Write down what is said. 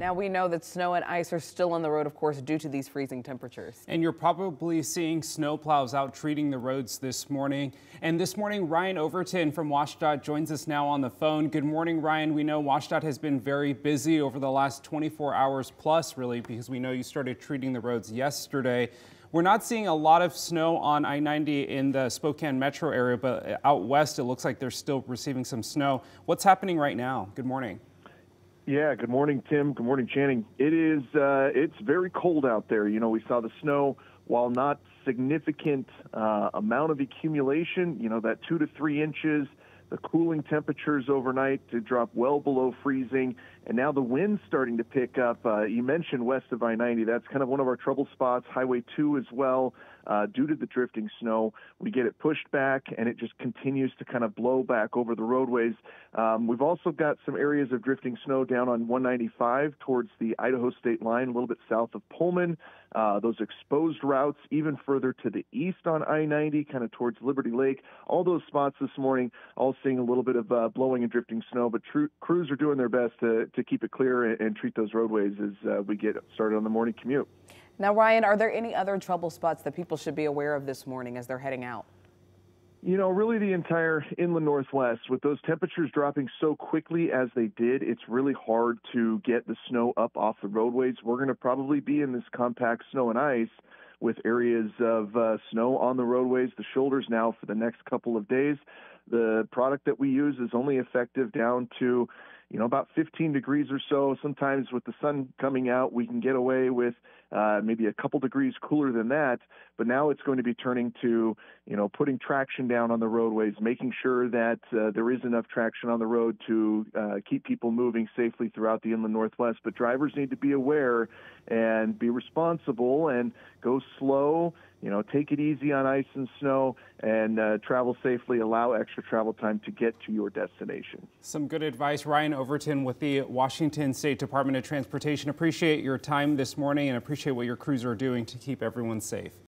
Now we know that snow and ice are still on the road, of course, due to these freezing temperatures. And you're probably seeing snowplows out treating the roads this morning. And this morning, Ryan Overton from WSDOT joins us now on the phone. Good morning, Ryan. We know WSDOT has been very busy over the last 24 hours plus, really, because we know you started treating the roads yesterday. We're not seeing a lot of snow on I-90 in the Spokane metro area, but out west, it looks like they're still receiving some snow. What's happening right now? Good morning. Yeah, good morning, Tim. Good morning, Channing. It is uh, it's very cold out there. You know, we saw the snow, while not significant uh, amount of accumulation. You know, that two to three inches. The cooling temperatures overnight to drop well below freezing, and now the wind's starting to pick up. Uh, you mentioned west of I-90. That's kind of one of our trouble spots. Highway 2 as well. Uh, due to the drifting snow, we get it pushed back, and it just continues to kind of blow back over the roadways. Um, we've also got some areas of drifting snow down on 195 towards the Idaho state line, a little bit south of Pullman. Uh, those exposed routes, even further to the east on I 90, kind of towards Liberty Lake. All those spots this morning, all seeing a little bit of uh, blowing and drifting snow, but tr- crews are doing their best to, to keep it clear and, and treat those roadways as uh, we get started on the morning commute. Now, Ryan, are there any other trouble spots that people should be aware of this morning as they're heading out? You know, really the entire inland northwest, with those temperatures dropping so quickly as they did, it's really hard to get the snow up off the roadways. We're going to probably be in this compact snow and ice with areas of uh, snow on the roadways, the shoulders now for the next couple of days. The product that we use is only effective down to you know, about 15 degrees or so. Sometimes with the sun coming out, we can get away with uh, maybe a couple degrees cooler than that. But now it's going to be turning to, you know, putting traction down on the roadways, making sure that uh, there is enough traction on the road to uh, keep people moving safely throughout the inland northwest. But drivers need to be aware and be responsible and go slow. You know, take it easy on ice and snow and uh, travel safely. Allow extra travel time to get to your destination. Some good advice, Ryan Overton with the Washington State Department of Transportation. Appreciate your time this morning and appreciate what your crews are doing to keep everyone safe.